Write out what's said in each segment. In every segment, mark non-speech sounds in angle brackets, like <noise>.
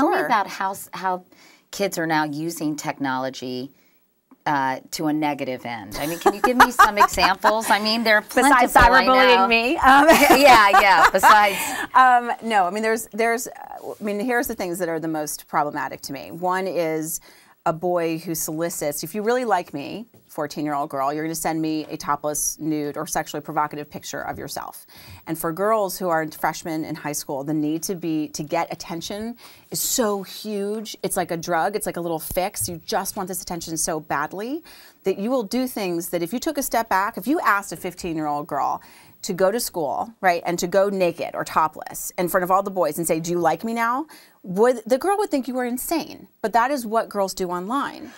Tell sure. me about how how kids are now using technology uh, to a negative end. I mean, can you give me some <laughs> examples? I mean, there are Besides plentiful, I know. cyberbullying me. <laughs> Um, yeah, yeah. Besides, <laughs> um, no, I mean, there's, there's, uh, I mean, here's the things that are the most problematic to me. One is a boy who solicits, if you really like me, 14 year old girl, you're going to send me a topless, nude, or sexually provocative picture of yourself. And for girls who are freshmen in high school, the need to be, to get attention is so huge. It's like a drug, it's like a little fix. You just want this attention so badly that you will do things that if you took a step back, if you asked a 15 year old girl, to go to school, right, and to go naked or topless in front of all the boys and say, "Do you like me now?" Would the girl would think you were insane. But that is what girls do online.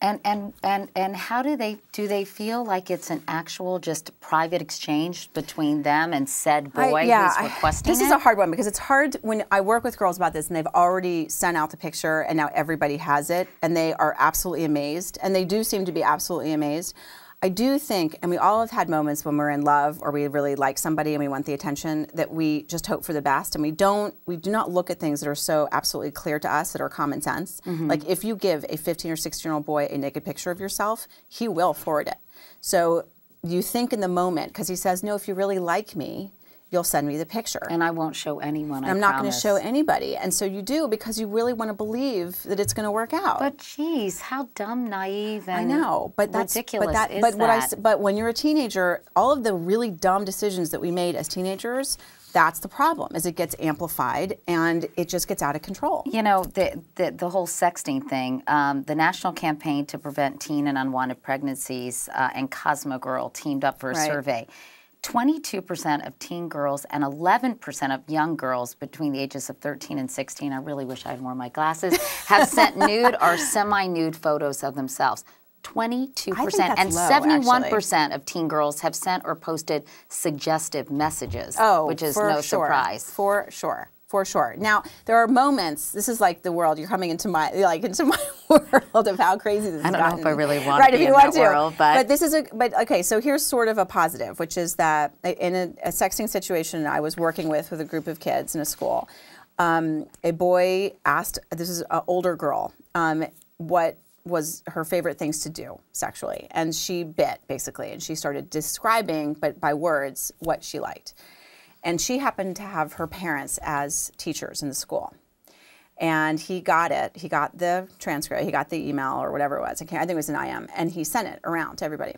and and and and how do they do? They feel like it's an actual just private exchange between them and said boy I- yeah, who's I- this it. is a hard one because it's hard when I work with girls about this and they've already sent out the picture and now everybody has it and they are absolutely amazed and they do seem to be absolutely amazed. I do think, and we all have had moments when we're in love or we really like somebody and we want the attention that we just hope for the best and we don't, we do not look at things that are so absolutely clear to us that are common sense. Mm-hmm. Like if you give a 15 or 16 year old boy a naked picture of yourself, he will forward it. So you think in the moment because he says, no, if you really like me, you'll send me the picture. and I won't show anyone. I I'm not going to show anybody. And so you do because you really want to believe that it's going to work out. But geez, how dumb, naive, and I know, but that's ridiculous But that, is but what I but when you're a teenager, all of the really dumb decisions that we made as teenagers, that's the problem. Is it gets amplified and it just gets out of control. You know, the, the, the whole sexting thing, um, the National Campaign to Prevent Teen and Unwanted Pregnancies uh, and Cosmo Girl teamed up for a Right. survey. 22% of teen girls and 11% of young girls between the ages of 13 and 16, I really wish I had worn my glasses, have <laughs> sent nude or semi nude photos of themselves. 22%. that's and low, 71% of teen girls have sent or posted suggestive messages, Oh, which is no sure. surprise. For sure. For sure. Now there are moments. This is like the world. You're coming into my like into my <laughs> world of how crazy this. Is. I don't know if. I really want to right, be if you in want that to. world, but- this is a but okay. So here's sort of a positive, which is that in a, a sexting situation I was working with with a group of kids in a school, um, a boy asked. This is an older girl. Um, what was her favorite things to do sexually, and she bit basically, and she started describing, but by words, what she liked. And she happened to have her parents as teachers in the school. And he got it. He got the transcript. He got the email or whatever it was. I, can't, I think it was an IM. And he sent it around to everybody.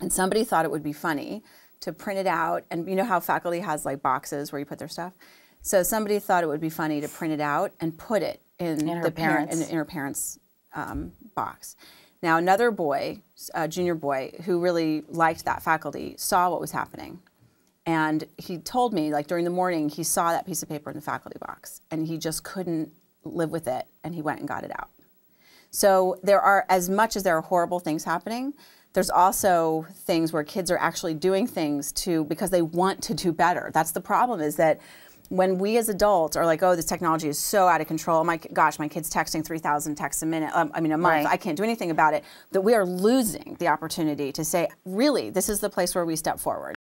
And somebody thought it would be funny to print it out. And you know how faculty has like boxes where you put their stuff? So somebody thought it would be funny to print it out and put it in, In the parent, in, parents'. in her parents' um, box. Now another boy, a junior boy, who really liked that faculty, saw what was happening and he told me, like during the morning, he saw that piece of paper in the faculty box and he just couldn't live with it and he went and got it out. So there are, as much as there are horrible things happening, there's also things where kids are actually doing things to, because they want to do better. That's the problem is that when we as adults are like, oh, this technology is so out of control. My gosh, my kid's texting 3,000 texts a minute. Um, I mean, a month. Right. I can't do anything about it. That we are losing the opportunity to say, really, this is the place where we step forward.